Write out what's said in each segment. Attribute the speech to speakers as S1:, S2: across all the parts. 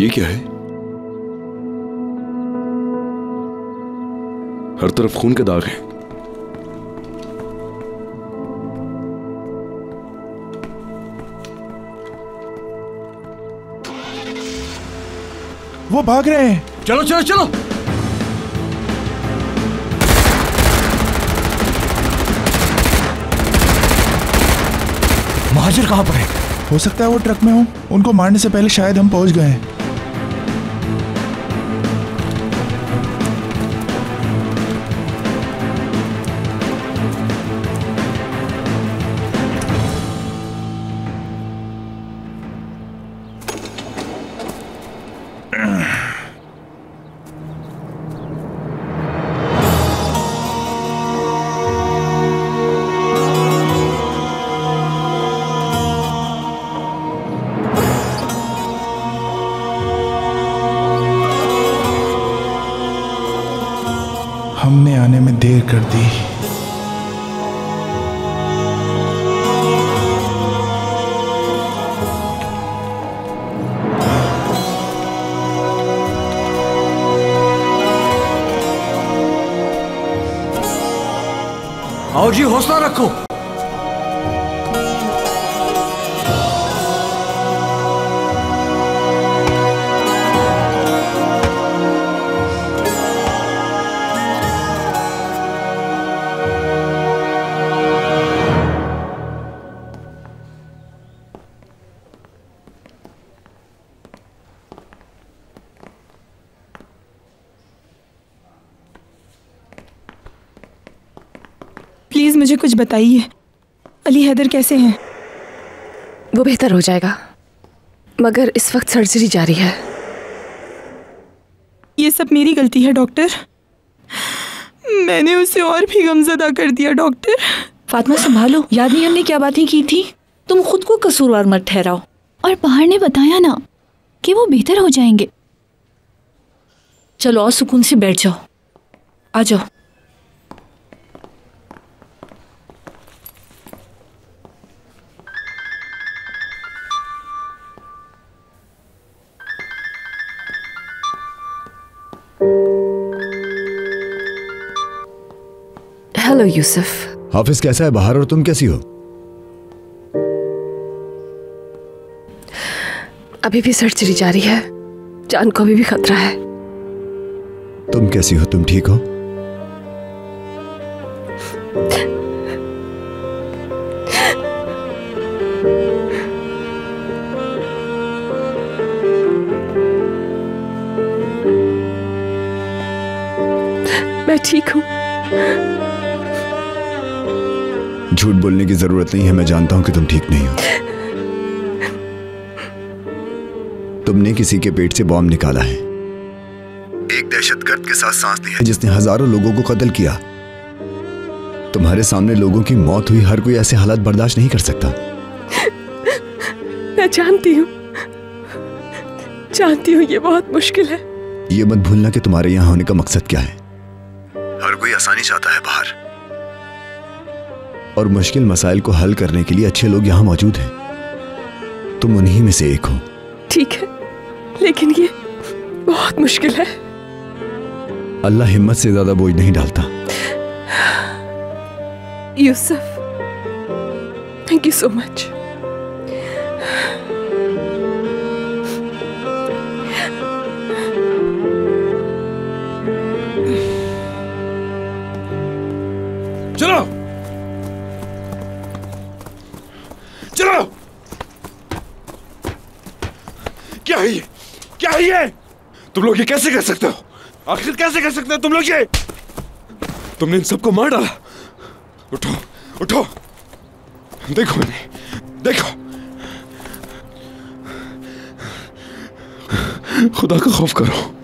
S1: ये क्या है? हर तरफ़ खून के दाग हैं।
S2: वो भाग रहे हैं।
S3: चलो चलो चलो। महाजर कहाँ पर है?
S2: हो सकता है वो ट्रक में हो। उनको मारने से पहले शायद हम पहुँच गए हैं। देर कर दी।
S3: आओ जी हौसला रखो।
S4: बताइए अली हैदर कैसे हैं?
S5: वो बेहतर हो जाएगा मगर इस वक्त सर्जरी जारी है।
S4: ये सब मेरी गलती है डॉक्टर। मैंने उसे और भी गमजदा कर दिया डॉक्टर।
S6: फातिमा संभालो। याद नहीं हमने क्या बातें की थी? तुम खुद को कसूरवार मत ठहराओ।
S7: और बाहर ने बताया ना कि वो बेहतर हो जाएँगे।
S6: चलो और सुकून से बैठ जाओ। आ जाओ।
S5: हेलो यूसुफ
S8: ऑफ़िस कैसा है? बाहर और तुम कैसी हो?
S5: अभी भी सर्जरी जारी है। जान को अभी भी खतरा है।
S8: तुम कैसी हो? तुम ठीक हो? ज़रूरत नहीं है मैं जानता हूँ कि तुम ठीक नहीं हो। तुमने किसी के पेट से बॉम्ब निकाला है। एक दहशतगर्द के साथ सांस ली है। जिसने हज़ारों लोगों को कत्ल किया। तुम्हारे सामने लोगों की मौत हुई हर कोई ऐसे हालात बर्दाश्त नहीं कर सकता।
S5: मैं जानती हूँ। जानती हूँ ये बहुत मुश्किल है।
S8: ये मत भूलना कि तुम्हारे यहाँ होने का मकसद क्या है। और मुश्किल मसाइल को हल करने के लिए अच्छे लोग यहाँ मौजूद हैं। तुम उन्हीं में से एक हो।
S5: ठीक है लेकिन ये बहुत मुश्किल है।
S8: अल्लाह हिम्मत से ज़्यादा बोझ नहीं डालता।
S5: Yusuf thank you so much
S3: तुम लोग ये कैसे कर सकते हो? आखिर कैसे कर सकते हो तुम लोग ये? तुमने इन सबको मार डाला। उठो उठो। देखो मैंने, देखो। खुदा का खौफ करो।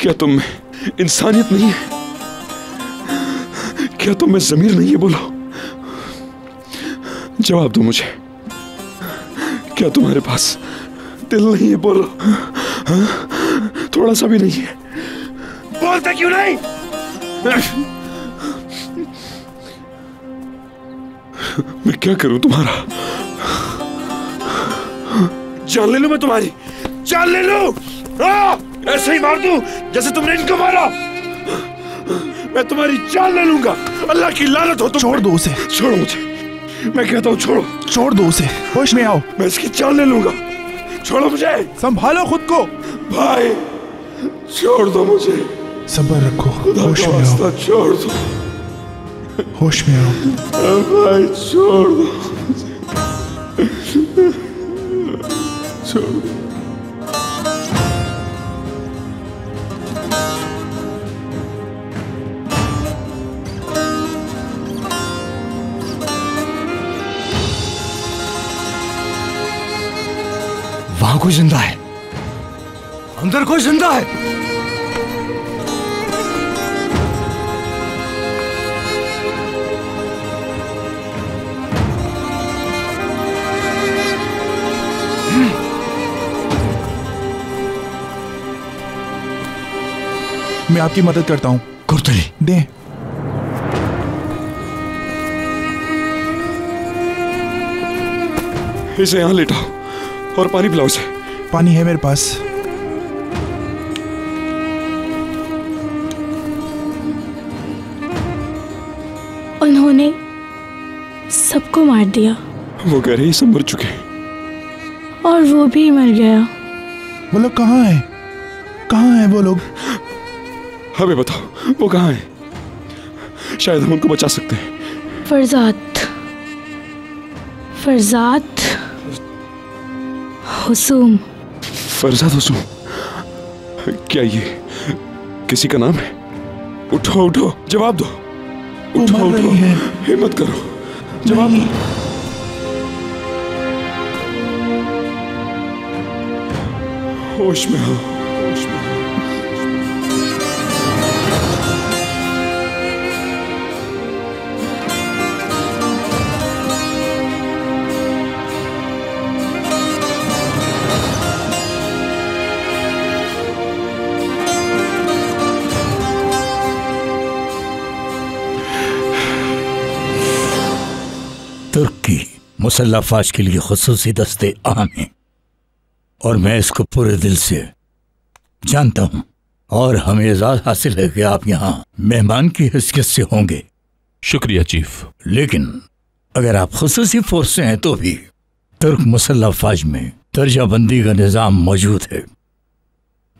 S3: क्या तुम में इंसानियत नहीं है? क्या तुम में जमीर नहीं है बोलो? जवाब दो मुझे। क्या तुम्हारे पास दिल नहीं है बोलो? हाँ? थोड़ा सा भी नहीं है। बोलते क्यों नहीं? मैं क्या करूँ तुम्हारा? जान ले लूँ मैं तुम्हारी। जान ले लूँ! ऐसे ही मार दूँ जैसे तुमने इनको मारा। मैं तुम्हारी जान ले लूँगा। अल्लाह की लानत हो तुम
S2: छोड़ दो उसे।
S3: छोड़ो मुझे मैं कहता हूँ छोड़ो।
S2: छोड़ दो उसे। होश में आओ।
S3: मैं इसकी जान ले लूँगा। छोड़ो मुझे।
S2: संभालो खुद को।
S3: भाई छोड़ दो मुझे।
S2: सबर रखो। होश में आओ।
S3: छोड़ दो।
S2: होश में आओ।
S3: भाई छोड़ दो। छोड़ दो।
S9: कोई ज़िंदा है। अंदर कोई ज़िंदा है।
S2: मैं आपकी मदद करता हूँ।
S9: कुर्तली।
S2: दे।
S3: इसे यहाँ लेटाओ और पानी पिलाओ उसे
S2: पानी है मेरे पास।
S10: उन्होंने सबको मार दिया।
S3: वो कह रही सब मर चुके
S10: और वो भी मर गया।
S2: वो लोग कहाँ है? कहाँ है वो लोग?
S3: हमें बताओ वो कहाँ है? शायद हम उनको बचा सकते हैं।
S10: फरजात फरजात हुसूम।
S3: फरजाद दोस्तों क्या ये किसी का नाम है? उठो उठो जवाब दो। उठो उठो। हिम्मत करो।
S2: जवाब
S3: होश में हो होश में।
S9: मुसल्ला फाज के लिए खसूसी दस्ते आम हैं और मैं इसको पूरे दिल से जानता हूँ। और हमें एजाज हासिल है कि आप यहाँ मेहमान की हैसियत से होंगे।
S11: शुक्रिया चीफ।
S9: लेकिन अगर आप खसूसी फोर्स से हैं तो भी तुर्क मुसल्ला फाज में दर्जाबंदी का निज़ाम मौजूद है।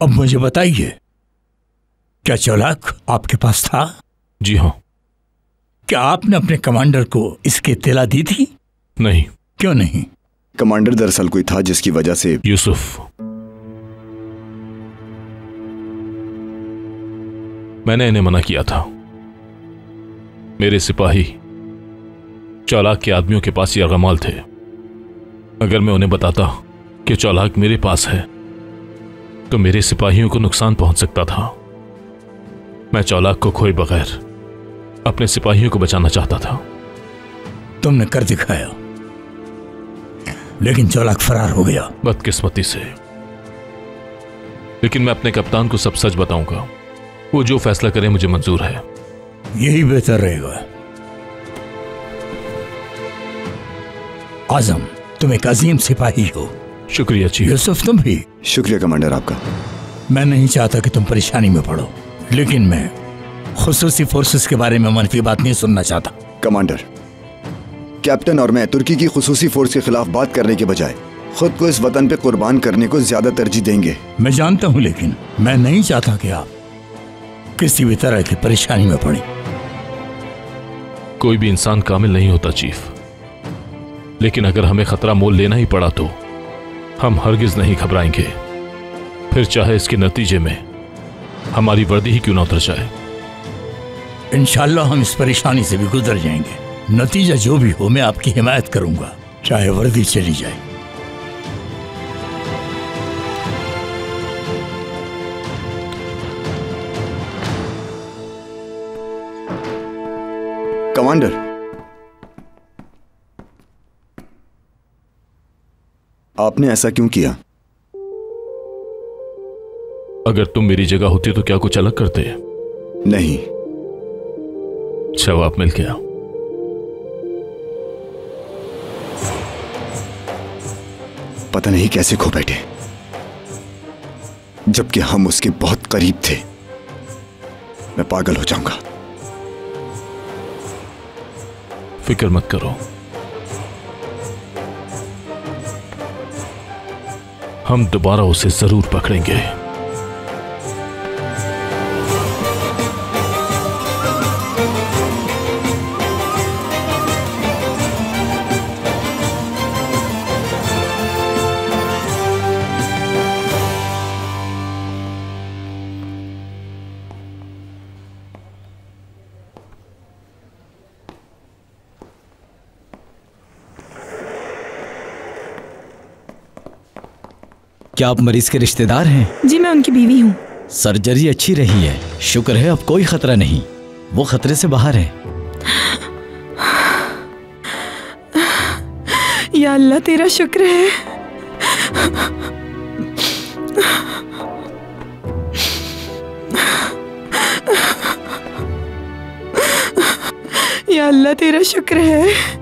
S9: अब मुझे बताइए क्या चौलाक आपके पास था?
S11: जी हाँ।
S9: क्या आपने अपने कमांडर को इसकी इत्तला दी थी?
S11: नहीं।
S9: क्यों नहीं?
S8: कमांडर दरअसल कोई था जिसकी वजह से
S11: यूसुफ। मैंने इन्हें मना किया था। मेरे सिपाही चौलाक के आदमियों के पास यरगमाल थे। अगर मैं उन्हें बताता कि चौलाक मेरे पास है तो मेरे सिपाहियों को नुकसान पहुँच सकता था। मैं चौलाक को खोए बगैर अपने सिपाहियों को बचाना चाहता था।
S9: तुमने कर दिखाया। लेकिन चौलाक फरार हो गया।
S11: बदकिस्मती से। लेकिन मैं अपने कप्तान को सब सच बताऊँगा। वो जो फैसला करे मुझे मंजूर है।
S9: यही बेहतर रहेगा। आज़म तुम एक अजीम सिपाही हो।
S11: शुक्रिया चीफ।
S9: यूसुफ तुम भी।
S8: शुक्रिया कमांडर आपका।
S9: मैं नहीं चाहता कि तुम परेशानी में पड़ो लेकिन मैं खसूसी फोर्सेस के बारे में मनफी बात नहीं सुनना चाहता।
S8: कमांडर कैप्टन और मैं तुर्की की खसूसी फोर्स के खिलाफ बात करने के बजाय खुद को इस वतन पे कुर्बान करने को ज़्यादा तरजीह देंगे।
S9: मैं जानता हूँ लेकिन मैं नहीं चाहता कि आप किसी भी तरह की परेशानी में पड़े।
S11: कोई भी इंसान कामिल नहीं होता चीफ। लेकिन अगर हमें खतरा मोल लेना ही पड़ा तो हम हरगिज नहीं घबराएँगे। फिर चाहे इसके नतीजे में हमारी वर्दी ही क्यों ना उतर जाए।
S9: इंशाल्लाह हम इस परेशानी से भी गुजर जाएँगे। नतीजा जो भी हो मैं आपकी हिमायत करूँगा। चाहे वर्दी चली जाए।
S12: कमांडर। आपने ऐसा क्यों किया?
S11: अगर तुम मेरी जगह होती तो क्या कुछ अलग करते?
S12: नहीं।
S11: जवाब मिल गया।
S12: पता नहीं कैसे खो बैठे। जबकि हम उसके बहुत करीब थे। मैं पागल हो जाऊँगा।
S11: फ़िक्र मत करो। हम दोबारा उसे ज़रूर पकड़ेंगे।
S13: क्या आप मरीज़ के रिश्तेदार हैं?
S4: जी मैं उनकी बीवी हूँ।
S13: सर्जरी अच्छी रही है। शुक्र है अब कोई खतरा नहीं। वो खतरे से बाहर है।
S4: या अल्लाह तेरा शुक्र है। या अल्लाह तेरा शुक्र है।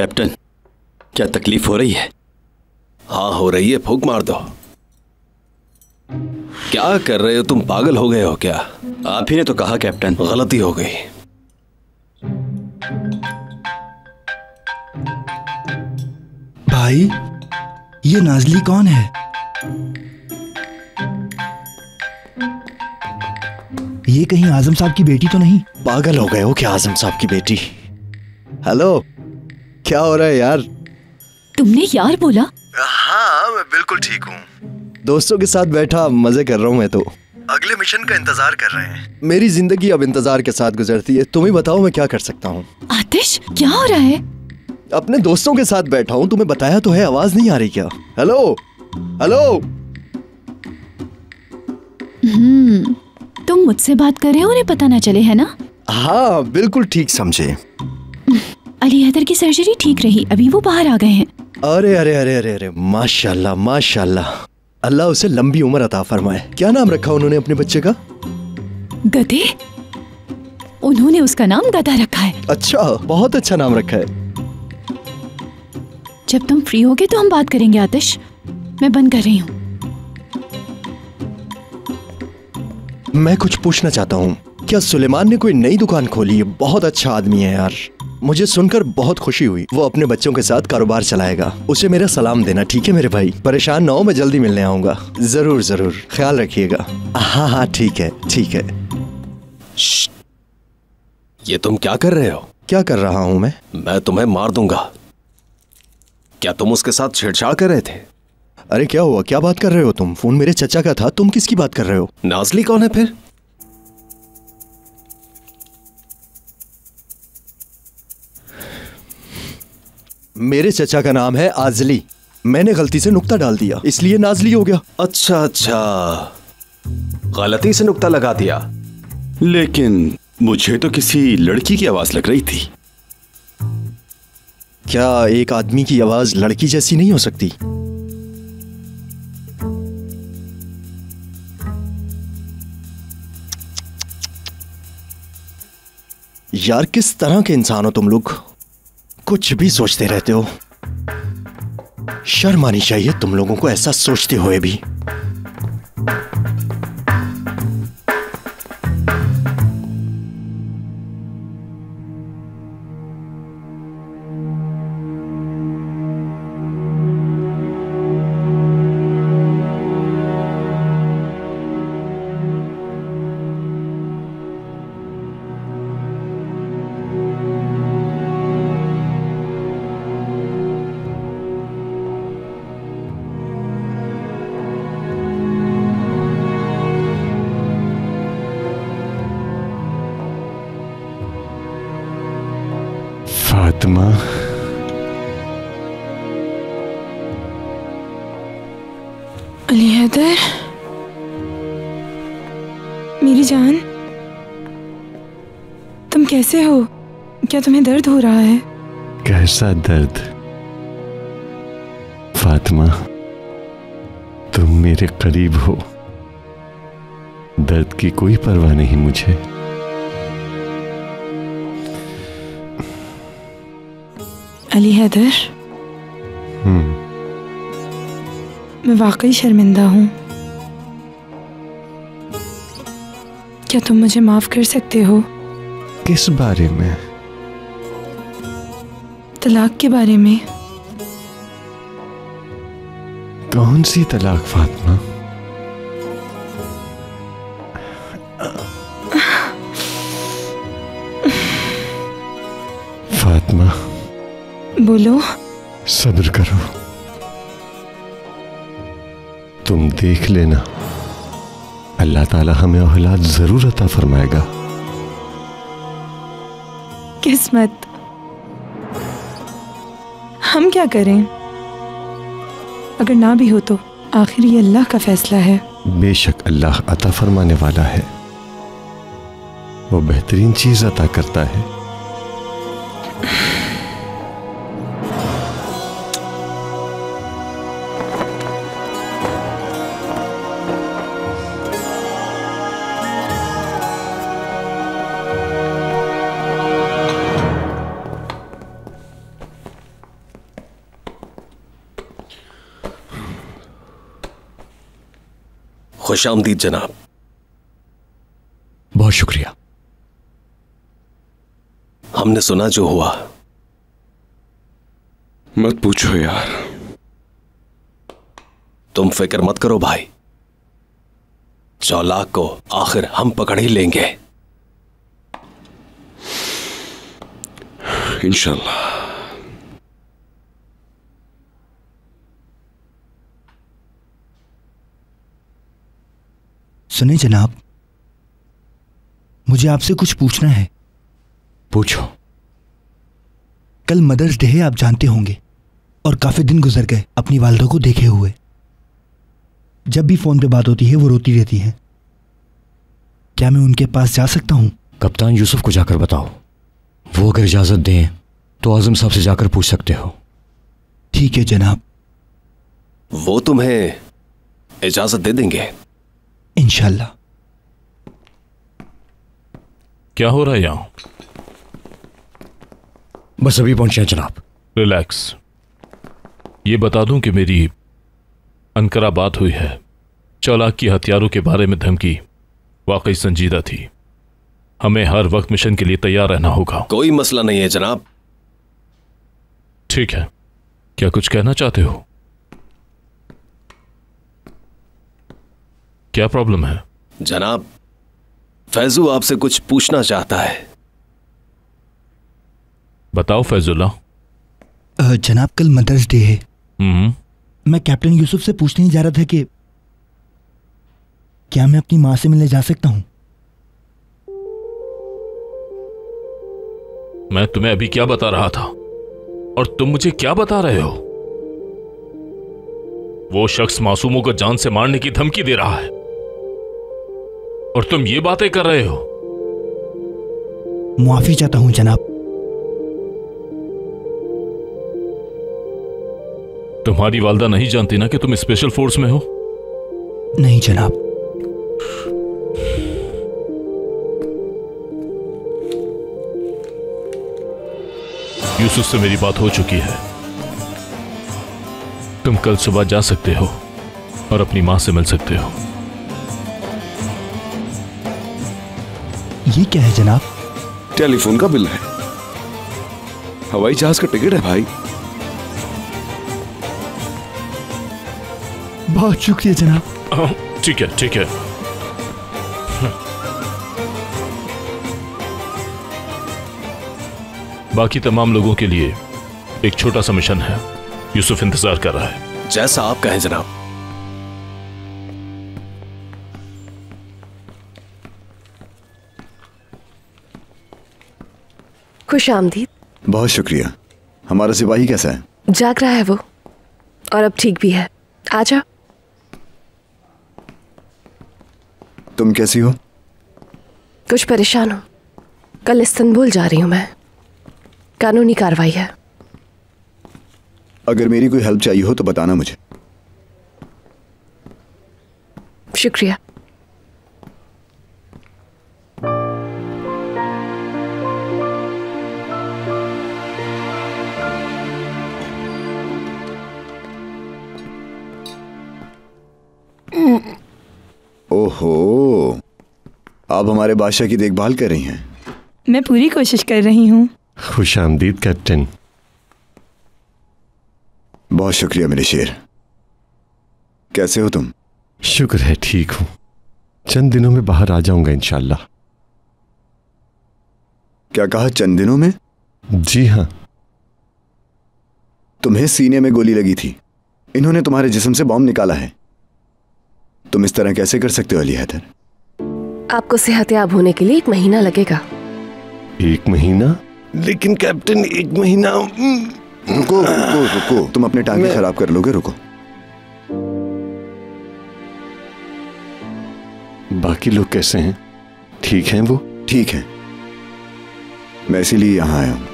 S14: कैप्टन क्या तकलीफ़ हो रही है? हाँ हो रही है फूक मार दो। क्या कर रहे हो तुम पागल हो गए हो क्या? आप ही ने तो कहा कैप्टन। गलती हो गई।
S15: भाई ये नाजली कौन है? ये कहीं आज़म साहब की बेटी तो नहीं?
S12: पागल हो गए हो क्या आज़म साहब की बेटी? हेलो? क्या हो रहा है यार?
S7: तुमने यार बोला।
S12: हाँ मैं बिल्कुल ठीक हूँ। दोस्तों के साथ बैठा मज़े कर रहा हूँ मैं तो। अगले मिशन का इंतज़ार कर रहे हैं। मेरी ज़िंदगी अब इंतज़ार के साथ गुजरती है। तुम ही बताओ मैं क्या कर सकता हूँ?
S7: आतिश क्या हो रहा है?
S12: अपने दोस्तों के साथ बैठा हूँ तुम्हें बताया तो है आवाज़ नहीं आ रही क्या? हेलो हेलो
S7: हम्म तुम मुझसे बात कर रहे हो उन्हें पता ना चले है ना?
S12: हाँ बिल्कुल ठीक समझे।
S7: अली हैदर की सर्जरी ठीक रही अभी वो बाहर आ गए हैं।
S12: अरे अरे अरे अरे अरे माशाल्लाह माशाल्लाह। अल्लाह उसे लंबी उम्र अता फरमाए। क्या नाम रखा उन्होंने अपने बच्चे का?
S7: गधे उन्होंने उसका नाम गधा रखा है।
S12: अच्छा बहुत अच्छा नाम रखा है।
S7: जब तुम फ्री होगे तो हम बात करेंगे आतिश। मैं बंद कर रही हूँ।
S12: मैं कुछ पूछना चाहता हूँ। क्या सुलेमान ने कोई नई दुकान खोली। है बहुत अच्छा आदमी है यार। मुझे सुनकर बहुत खुशी हुई। वो अपने बच्चों के साथ कारोबार चलाएगा। उसे मेरा सलाम देना ठीक है मेरे भाई? परेशान ना हो मैं जल्दी मिलने आऊँगा। ज़रूर ज़रूर। ख्याल रखिएगा। हाँ हाँ ठीक है ठीक है।
S14: ये तुम क्या कर रहे हो?
S12: क्या कर रहा हूँ मैं?
S14: मैं तुम्हें मार दूँगा। क्या तुम उसके साथ छेड़छाड़ कर रहे थे?
S12: अरे क्या हुआ? क्या बात कर रहे हो तुम? फ़ोन मेरे चचा का था। तुम किसकी बात कर रहे हो?
S14: नाजली कौन है फिर?
S12: मेरे चचा का नाम है आजली। मैंने गलती से नुक्ता डाल दिया इसलिए नाजली हो गया।
S14: अच्छा अच्छा। गलती से नुक्ता लगा दिया। लेकिन मुझे तो किसी लड़की की आवाज़ लग रही थी।
S12: क्या एक आदमी की आवाज़ लड़की जैसी नहीं हो सकती? यार किस तरह के इंसान हो तुम लोग? कुछ भी सोचते रहते हो। शर्म आनी चाहिए तुम लोगों को, ऐसा सोचते हुए भी।
S16: फातिमा
S4: अली हैदर मेरी जान तुम कैसे हो? क्या तुम्हें दर्द हो रहा है?
S16: कैसा दर्द? फातिमा तुम मेरे करीब हो। दर्द की कोई परवाह नहीं मुझे।
S4: हैदर?
S16: हम्म।
S4: मैं वाकई शर्मिंदा हूँ। क्या तुम मुझे माफ़ कर सकते हो?
S16: किस बारे में?
S4: तलाक के बारे में।
S16: कौन सी तलाक फातिमा? फातिमा।
S4: बोलो।
S16: सब्र करो। तुम देख लेना। अल्लाह ताला हमें औलाद ज़रूर अता फरमाएगा।
S4: किस्मत। हम क्या करें? अगर ना भी हो तो आखिर ये अल्लाह का फैसला है।
S16: बेशक अल्लाह अता फरमाने वाला है। वो बेहतरीन चीज़ अता करता है।
S14: खुश आमदीद जनाब।
S13: बहुत शुक्रिया।
S14: हमने सुना जो हुआ।
S16: मत पूछो यार।
S14: तुम फ़िक्र मत करो भाई। चौलाक को आखिर हम पकड़ ही लेंगे।
S16: इंशाल्लाह।
S15: सुने जनाब मुझे आपसे कुछ पूछना है।
S13: पूछो।
S15: कल मदर्स डे है आप जानते होंगे और काफ़ी दिन गुजर गए अपनी वालदा को देखे हुए। जब भी फ़ोन पे बात होती है वो रोती रहती हैं। क्या मैं उनके पास जा सकता हूँ?
S13: कप्तान यूसुफ को जाकर बताओ। वो अगर इजाज़त दें तो आज़म साहब से जाकर पूछ सकते हो।
S15: ठीक है जनाब।
S14: वो तुम्हें इजाज़त दे देंगे?
S15: इंशाल्लाह।
S11: क्या हो रहा है यहाँ?
S13: बस अभी पहुँचे हैं जनाब।
S11: रिलैक्स ये बता दूँ कि मेरी अनकरा बात हुई है। चौलाक की हथियारों के बारे में धमकी। वाकई संजीदा थी। हमें हर वक्त मिशन के लिए तैयार रहना होगा।
S14: कोई मसला नहीं है जनाब।
S11: ठीक है। क्या कुछ कहना चाहते हो? क्या प्रॉब्लम है?
S14: जनाब फैजू आपसे कुछ पूछना चाहता है।
S11: बताओ फैजुल्ला
S15: जनाब कल मदर्स डे है।
S11: हम्म।
S15: मैं कैप्टन यूसुफ से पूछने ही जा रहा था कि क्या मैं अपनी माँ से मिलने जा सकता हूँ?
S11: मैं तुम्हें अभी क्या बता रहा था? और तुम मुझे क्या बता रहे हो? वो शख्स मासूमों को जान से मारने की धमकी दे रहा है। और तुम ये बातें कर रहे हो?
S15: मुआफी चाहता हूँ जनाब।
S11: तुम्हारी वालदा नहीं जानती ना कि तुम स्पेशल फोर्स में हो?
S15: नहीं जनाब।
S11: यूसुफ से मेरी बात हो चुकी है। तुम कल सुबह जा सकते हो और अपनी माँ से मिल सकते हो।
S15: ये क्या है जनाब?
S16: टेलीफोन का बिल है। हवाई जहाज़ का टिकट है भाई।
S15: बहुत शुक्रिया जनाब।
S11: हाँ, ठीक है ठीक है। बाकी तमाम लोगों के लिए एक छोटा सा मिशन है। यूसुफ इंतज़ार कर रहा है।
S14: जैसा आप कहें जनाब।
S5: खुश आमदीद
S8: बहुत शुक्रिया। हमारा सिपाही कैसा है?
S5: जाग रहा है वो और अब ठीक भी है। आ जाओ।
S8: तुम कैसी हो?
S5: कुछ परेशान हो। कल इस्तंबुल जा रही हूँ मैं। कानूनी कार्रवाई है।
S8: अगर मेरी कोई हेल्प चाहिए हो तो बताना मुझे।
S5: शुक्रिया।
S8: ओहो आप हमारे बादशाह की देखभाल कर रही हैं।
S4: मैं पूरी कोशिश कर रही हूँ।
S16: खुश आमदीद कैप्टन।
S8: बहुत शुक्रिया मेरे शेर। कैसे हो तुम?
S16: शुक्र है ठीक हूँ। चंद दिनों में बाहर आ जाऊँगा इंशाल्लाह।
S8: क्या कहा चंद दिनों में?
S16: जी हाँ।
S8: तुम्हें सीने में गोली लगी थी। इन्होंने तुम्हारे जिस्म से बॉम्ब निकाला है। तुम इस तरह कैसे कर सकते हो अली हैदर?
S5: आपको सेहतयाब होने के लिए एक महीना लगेगा।
S16: एक महीना? लेकिन कैप्टन एक महीना
S8: रुको रुको रुको। तुम अपने टांगे खराब कर लोगे रुको।
S16: बाकी लोग कैसे हैं? ठीक हैं वो?
S8: ठीक है। मैं इसीलिए यहाँ आया हूँ।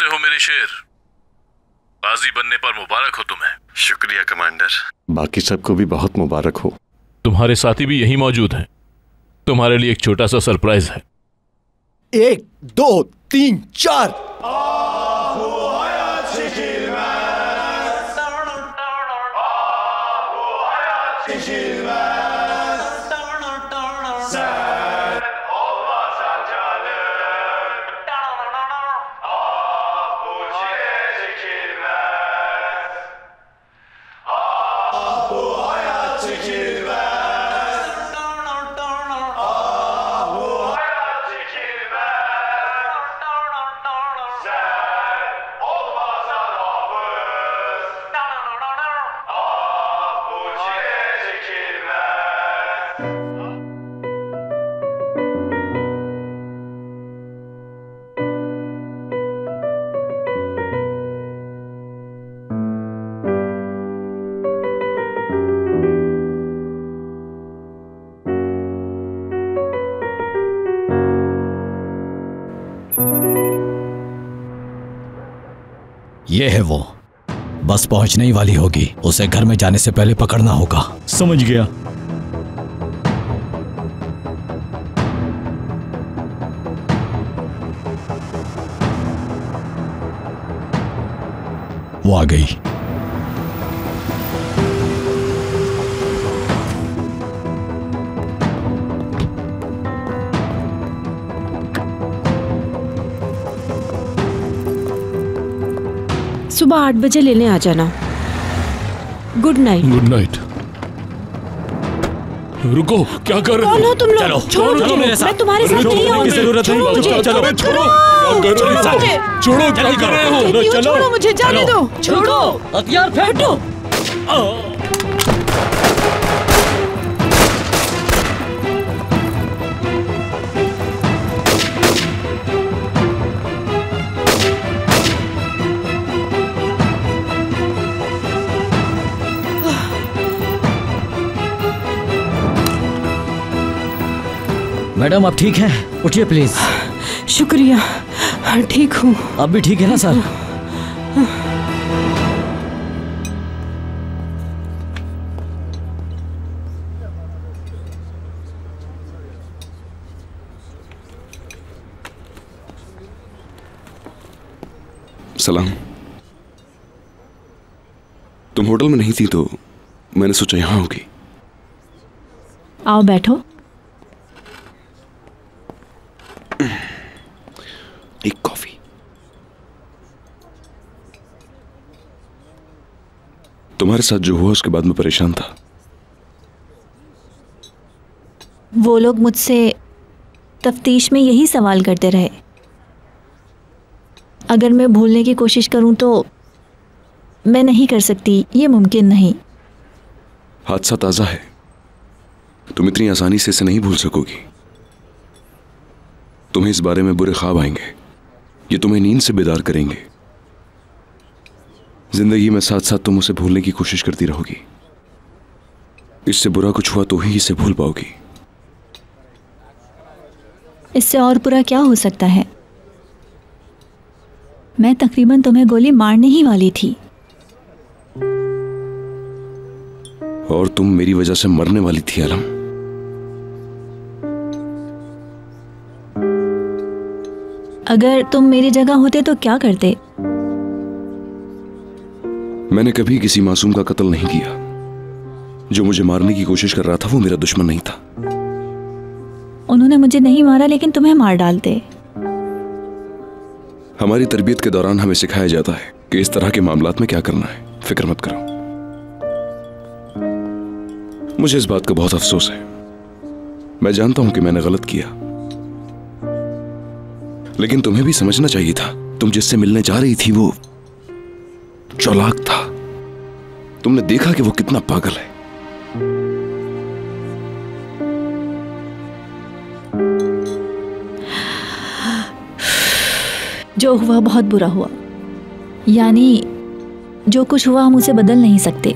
S11: कैसे हो मेरे शेर। बाजी बनने पर मुबारक हो तुम्हें।
S16: शुक्रिया कमांडर। बाकी सबको भी बहुत मुबारक हो।
S11: तुम्हारे साथी भी यही मौजूद हैं। तुम्हारे लिए एक छोटा सा सरप्राइज़ है।
S17: एक दो तीन चार।
S18: ये है वो। बस पहुँचने ही वाली होगी। उसे घर में जाने से पहले पकड़ना होगा।
S13: समझ गया।
S18: वो आ गई।
S6: सुबह आठ बजे लेने आ जाना। गुड नाइट
S11: गुड नाइट रुको क्या कर रहे
S6: हो? तुम लोग?
S11: चलो
S6: छोड़ो
S11: चलो मेरे साथ
S6: मैं तुम्हारे साथ नहीं आऊँगी।
S11: ज़रूरत नहीं
S6: मुझे।
S11: चलो
S6: छोड़ो,
S11: छोड़ो। हो
S6: मुझे।
S11: छोड़ो क्या कर रहे हो? चलो
S6: छोड़ो मुझे जाने दो। छोड़ो। हथियार फेंको
S13: मैडम आप ठीक हैं? उठिए प्लीज़
S4: शुक्रिया। हाँ, ठीक हूँ।
S13: अब भी ठीक है ना सर?
S3: सलाम। तुम होटल में नहीं थी तो मैंने सोचा यहाँ होगी।
S10: आओ बैठो
S3: एक कॉफ़ी तुम्हारे साथ जो हुआ उसके बाद मैं परेशान था।
S10: वो लोग मुझसे तफ्तीश में यही सवाल करते रहे। अगर मैं भूलने की कोशिश करूँ तो मैं नहीं कर सकती ये मुमकिन नहीं।
S3: हादसा ताज़ा है। तुम इतनी आसानी से इसे नहीं भूल सकोगी। तुम्हें इस बारे में बुरे ख्वाब आएँगे। ये तुम्हें नींद से बेदार करेंगे। ज़िंदगी में साथ साथ तुम उसे भूलने की कोशिश करती रहोगी। इससे बुरा कुछ हुआ तो ही इसे भूल पाओगी।
S10: इससे और बुरा क्या हो सकता है? मैं तकरीबन तुम्हें गोली मारने ही वाली थी।
S3: और तुम मेरी वजह से मरने वाली थी आलम।
S10: अगर तुम मेरी जगह होते तो क्या करते?
S3: मैंने कभी किसी मासूम का कत्ल नहीं किया। जो मुझे मारने की कोशिश कर रहा था वो मेरा दुश्मन नहीं था।
S10: उन्होंने मुझे नहीं मारा लेकिन तुम्हें मार डालते।
S3: हमारी तरबियत के दौरान हमें सिखाया जाता है कि इस तरह के मामलात में क्या करना है। फ़िक्र मत करो। मुझे इस बात का बहुत अफसोस है। मैं जानता हूँ कि मैंने गलत किया। लेकिन तुम्हें भी समझना चाहिए था। तुम जिससे मिलने जा रही थी वो चौलाक था। तुमने देखा कि वो कितना पागल है?
S10: जो हुआ बहुत बुरा हुआ। यानी जो कुछ हुआ हम उसे बदल नहीं सकते।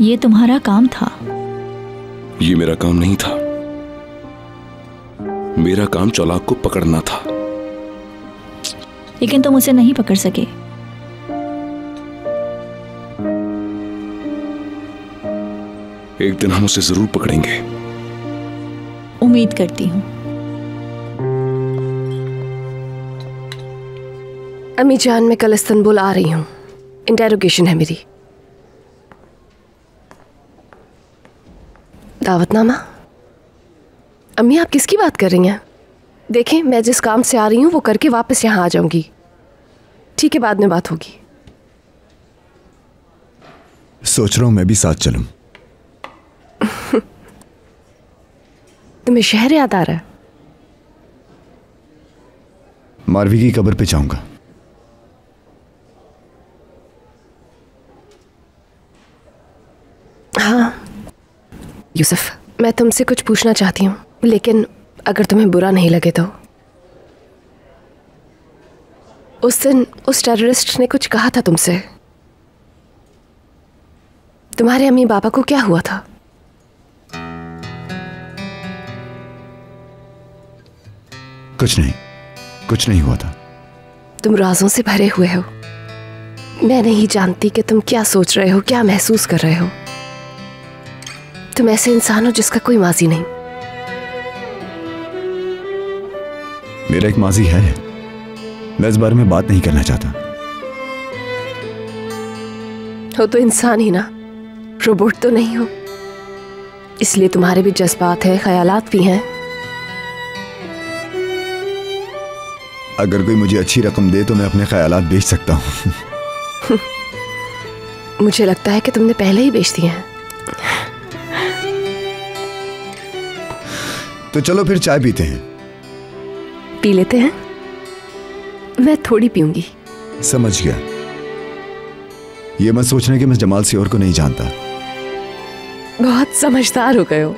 S10: ये तुम्हारा काम था।
S3: ये मेरा काम नहीं था। मेरा काम चौलाक को पकड़ना था।
S10: लेकिन तुम उसे नहीं पकड़ सके।
S3: एक दिन हम उसे ज़रूर पकड़ेंगे।
S10: उम्मीद करती हूँ।
S5: अम्मी जान मैं कल इस्तंबुल आ रही हूँ। इंटेरोगेशन है मेरी। दावतनामा? अम्मी आप किसकी बात कर रही हैं? देखें मैं जिस काम से आ रही हूँ वो करके वापस यहाँ आ जाऊँगी। ठीक है बाद में बात होगी।
S8: सोच रहा हूँ मैं भी साथ चलूँ।
S5: तुम्हें शहर याद आ रहा है?
S8: मारवी की कब्र पे जाऊँगा।
S5: हाँ। यूसुफ मैं तुमसे कुछ पूछना चाहती हूँ लेकिन अगर तुम्हें बुरा नहीं लगे तो? उस दिन उस टेररिस्ट ने कुछ कहा था तुमसे। तुम्हारे अम्मी बाबा को क्या हुआ था?
S8: कुछ नहीं कुछ नहीं हुआ था।
S5: तुम राजों से भरे हुए हो। मैं नहीं जानती कि तुम क्या सोच रहे हो क्या महसूस कर रहे हो। तुम ऐसे इंसान हो जिसका कोई माजी नहीं।
S8: मेरा एक माजी है। मैं इस बारे में बात नहीं करना चाहता।
S5: हो तो इंसान ही ना। रोबोट तो नहीं हो। इसलिए तुम्हारे भी जज्बात हैं ख्यालात भी हैं।
S8: अगर कोई मुझे अच्छी रकम दे तो मैं अपने ख्याल बेच सकता हूँ।
S5: मुझे लगता है कि तुमने पहले ही बेच दिए हैं।
S8: तो चलो फिर चाय पीते हैं।
S5: पी लेते हैं? मैं थोड़ी पीऊँगी।
S8: समझ गया। ये मत सोचना कि मैं जमाल से और को नहीं जानता।
S5: बहुत समझदार हो गए हो।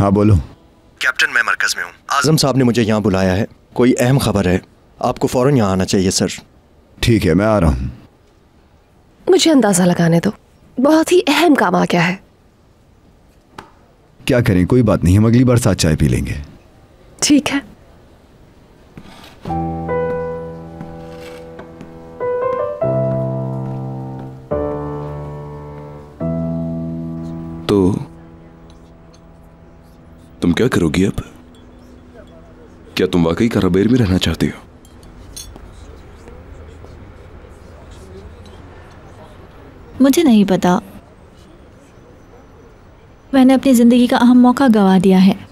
S8: हाँ बोलो।
S12: कैप्टन मैं मरकज में हूँ। आज़म साहब ने मुझे यहाँ बुलाया है। कोई अहम खबर है? आपको फ़ौरन यहाँ आना चाहिए सर।
S8: ठीक है मैं आ रहा हूँ।
S5: मुझे अंदाज़ा लगाने दो। बहुत ही अहम काम आ गया है।
S8: क्या करें? कोई बात नहीं हम अगली बार साथ चाय पी लेंगे।
S5: ठीक है।
S3: तो तुम क्या करोगी अब? क्या तुम वाकई कराबेर में रहना चाहती हो?
S10: मुझे नहीं पता। मैंने अपनी ज़िंदगी का अहम मौका गवा दिया है।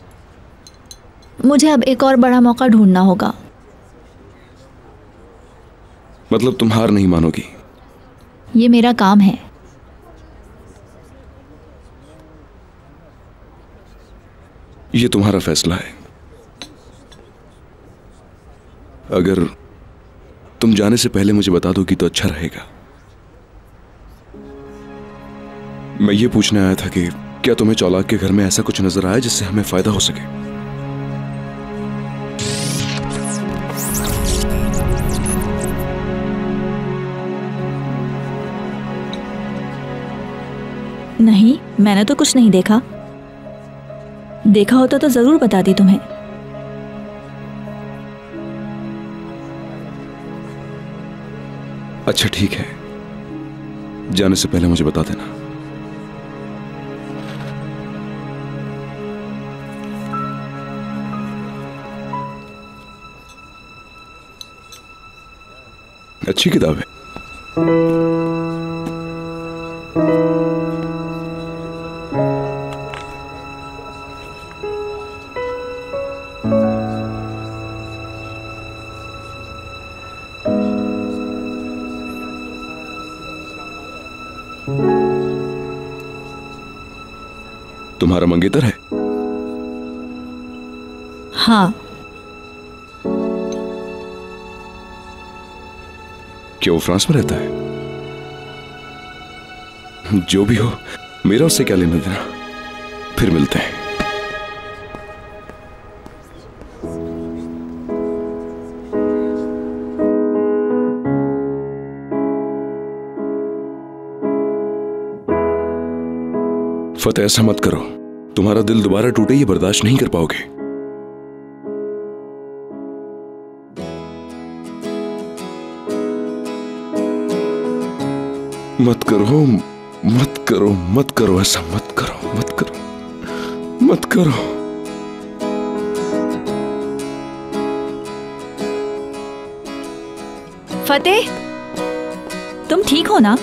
S10: मुझे अब एक और बड़ा मौका ढूंढना होगा।
S3: मतलब तुम हार नहीं मानोगी।
S10: ये मेरा काम है।
S3: ये तुम्हारा फैसला है। अगर तुम जाने से पहले मुझे बता दोगी तो अच्छा रहेगा। मैं ये पूछने आया था कि क्या तुम्हें चौलाक के घर में ऐसा कुछ नज़र आया जिससे हमें फ़ायदा हो सके?
S10: नहीं, मैंने तो कुछ नहीं देखा। देखा होता तो ज़रूर बताती तुम्हें।
S3: अच्छा ठीक है। जाने से पहले मुझे बता देना। अच्छी किताब है। मंगेतर है?
S10: हाँ।
S3: क्या वो फ्रांस में रहता है? जो भी हो मेरा उससे क्या लेना देना फिर मिलते हैं। फतेह ऐसा मत करो। तुम्हारा दिल दोबारा टूटे ये बर्दाश्त नहीं कर पाओगे। मत करो मत करो मत करो, ऐसा मत करो मत करो मत करो।
S10: फतेह, तुम ठीक हो ना?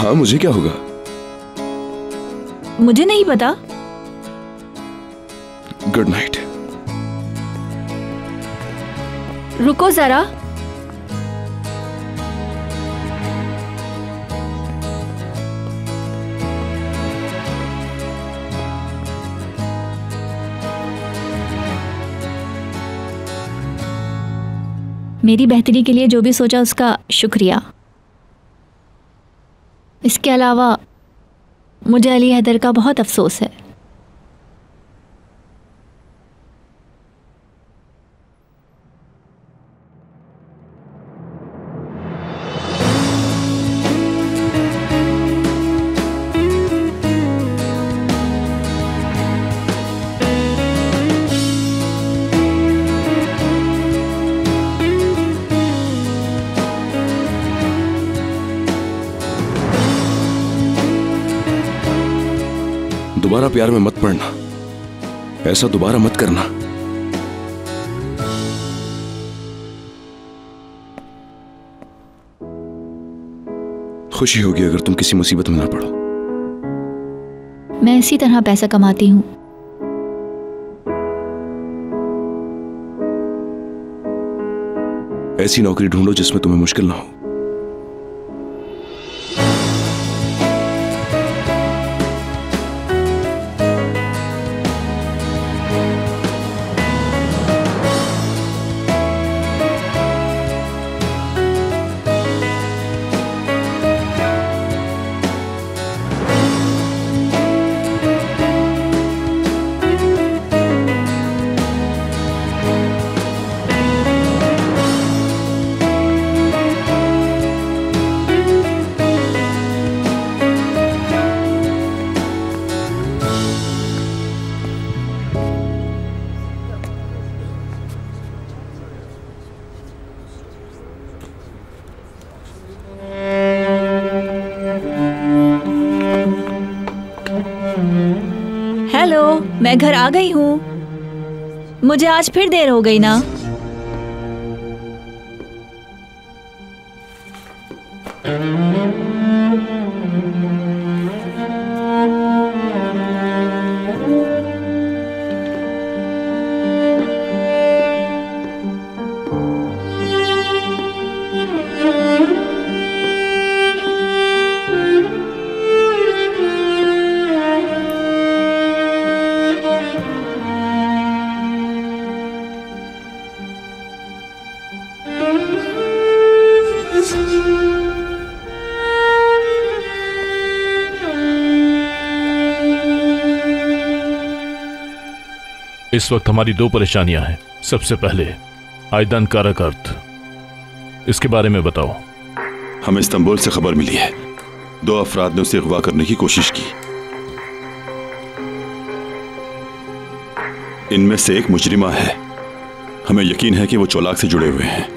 S3: हाँ मुझे क्या होगा?
S10: मुझे नहीं पता।
S3: गुड नाइट
S10: रुको जरा। मेरी बेहतरी के लिए जो भी सोचा उसका शुक्रिया। इसके अलावा मुझे अली हैदर का बहुत अफसोस है।
S3: दोबारा प्यार में मत पड़ना। ऐसा दोबारा मत करना। खुशी होगी अगर तुम किसी मुसीबत में ना पड़ो।
S10: मैं इसी तरह पैसा कमाती हूँ।
S3: ऐसी नौकरी ढूंढो जिसमें तुम्हें मुश्किल ना हो।
S10: मैं घर आ गई हूँ। मुझे आज फिर देर हो गई ना?
S11: इस वक्त हमारी दो परेशानियाँ हैं। सबसे पहले आयदान कारक अर्थ। इसके बारे में बताओ।
S1: हमें इस्तांबुल से खबर मिली है। दो अफराद ने उसे अगवा करने की कोशिश की। इनमें से एक मुजरिमा है। हमें यकीन है कि वो चौलाक से जुड़े हुए हैं।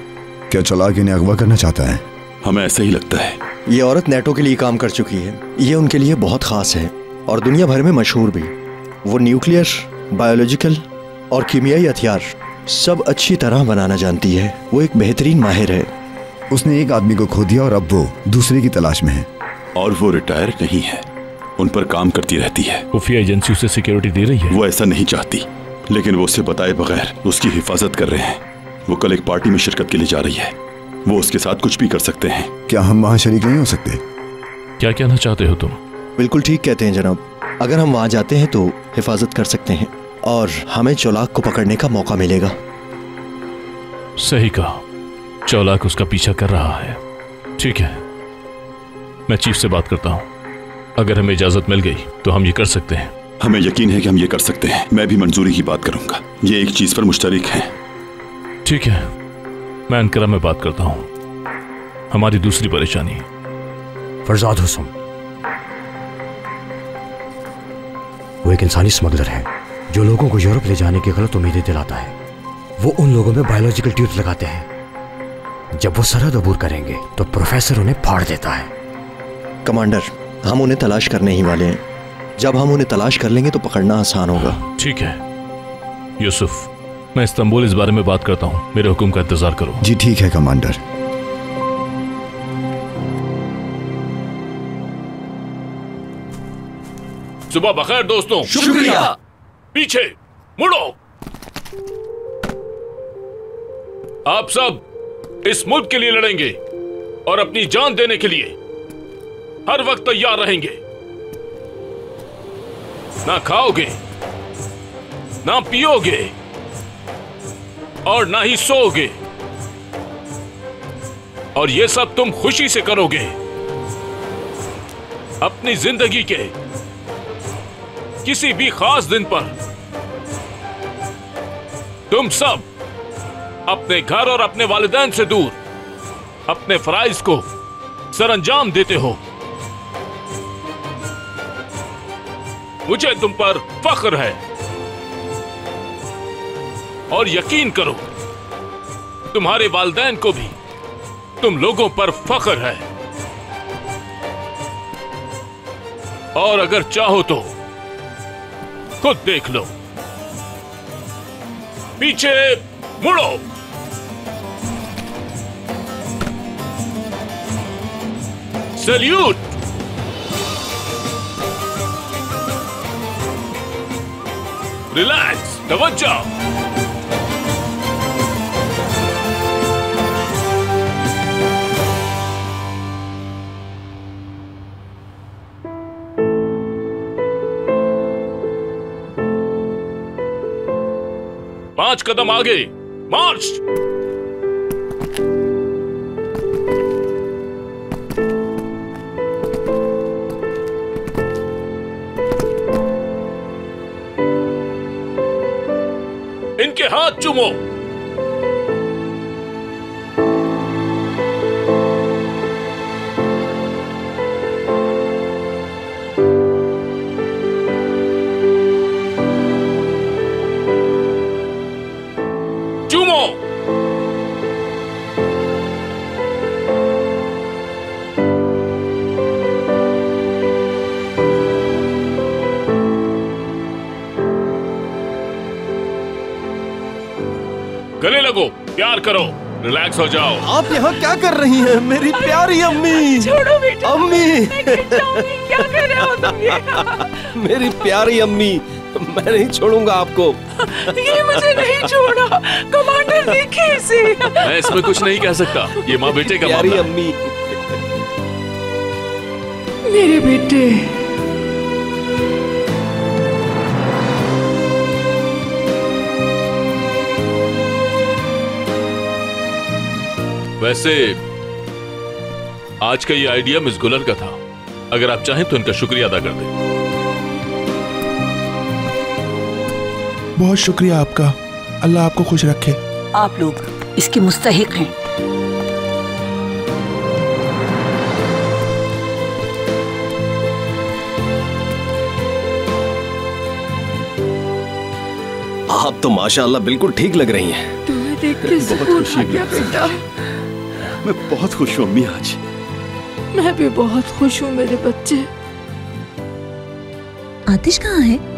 S8: क्या चौलाक इन्हें अगवा करना चाहता है?
S1: हमें ऐसा ही लगता है।
S12: ये औरत नेटो के लिए काम कर चुकी है। ये उनके लिए बहुत खास है। और दुनिया भर में मशहूर भी। वो न्यूक्लियर बायोलॉजिकल और कीमियाई हथियार सब अच्छी तरह बनाना जानती है। वो एक बेहतरीन माहिर है।
S8: उसने एक आदमी को खो दिया और अब वो दूसरे की तलाश में है।
S1: और वो रिटायर नहीं है। उन पर काम करती रहती है।
S11: खुफिया एजेंसी उसे सिक्योरिटी दे रही है।
S1: वो ऐसा नहीं चाहती। लेकिन वो उसे बताए बगैर उसकी हिफाजत कर रहे हैं। वो कल एक पार्टी में शिरकत के लिए जा रही है। वो उसके साथ कुछ भी कर सकते हैं।
S8: क्या हम वहाँ शरीक नहीं हो सकते?
S11: क्या कहना चाहते हो तुम?
S12: बिल्कुल ठीक कहते हैं जनाब। अगर हम वहाँ जाते हैं तो हिफाजत कर सकते हैं। और हमें चौलाक को पकड़ने का मौका मिलेगा।
S11: सही कहा। चौलाक उसका पीछा कर रहा है। ठीक है। मैं चीफ से बात करता हूँ। अगर हमें इजाज़त मिल गई तो हम ये कर सकते हैं।
S1: हमें यकीन है कि हम ये कर सकते हैं। मैं भी मंजूरी की बात करूँगा। ये एक चीज़ पर मुश्तरक है।
S11: ठीक है। मैं अनकरा में बात करता हूँ। हमारी दूसरी परेशानी।
S13: फरजाद हुसम वो एक इंसानी स्मगलर है। जो लोगों को यूरोप ले जाने की गलत उम्मीदें दिलाता है वो उन लोगों में बायोलॉजिकल ट्यूब लगाते हैं। जब वो सरहद अबूर करेंगे तो प्रोफेसर उन्हें फाड़ देता है।
S12: कमांडर हम उन्हें तलाश करने ही वाले हैं। जब हम उन्हें तलाश कर लेंगे तो पकड़ना आसान होगा।
S11: ठीक है। यूसुफ मैं इस्तांबुल इस बारे में बात करता हूँ। मेरे हुक्म का इंतज़ार करो।
S8: जी ठीक है कमांडर
S11: सुबह बखैर दोस्तों।
S3: शुक्रिया।
S11: पीछे, मुड़ो। आप सब इस मुल्क के लिए लड़ेंगे और अपनी जान देने के लिए हर वक्त तैयार रहेंगे। ना खाओगे, ना पियोगे और ना ही सोओगे। और ये सब तुम खुशी से करोगे। अपनी ज़िंदगी के किसी भी खास दिन पर। तुम सब अपने घर और अपने वालिदैन से दूर अपने फराइज को सरंजाम देते हो। मुझे तुम पर फख्र है। और यकीन करो, तुम्हारे वालदेन को भी तुम लोगों पर फख्र है। और अगर चाहो तो खुद देख लो। पीछे मुड़ो। सल्यूट। रिलैक्स तवज्जो। पाँच कदम आगे। मार्च! इनके हाथ चुमो चूमो। प्यार करो। रिलैक्स हो जाओ।
S17: आप यहाँ क्या कर रही हैं? मेरी प्यारी अम्मी।
S4: छोड़ो बेटा।
S17: अम्मी।
S4: क्या कर रहे हो तुम ये?
S17: मेरी प्यारी अम्मी मैं नहीं छोड़ूँगा आपको।
S4: ये मुझे नहीं छोड़ा। कमांडर देखिए इसे।
S11: मैं इसमें कुछ नहीं कह सकता। ये माँ बेटे का
S17: प्यारी
S11: मामला है।
S17: अम्मी।
S4: मेरे बेटे
S11: वैसे आज का ये आइडिया मिस गुलर का था। अगर आप चाहें तो इनका शुक्रिया अदा कर दें।
S2: बहुत शुक्रिया आपका। अल्लाह आपको खुश रखे।
S19: आप लोग इसके मुस्तहिक हैं।
S20: आप तो माशाल्लाह बिल्कुल ठीक लग रही हैं।
S19: तुम्हें देख के
S12: बहुत खुशी मैं बहुत खुश हूँ अम्मी आज।
S21: मैं भी बहुत खुश हूँ मेरे बच्चे।
S22: आतिश कहाँ है?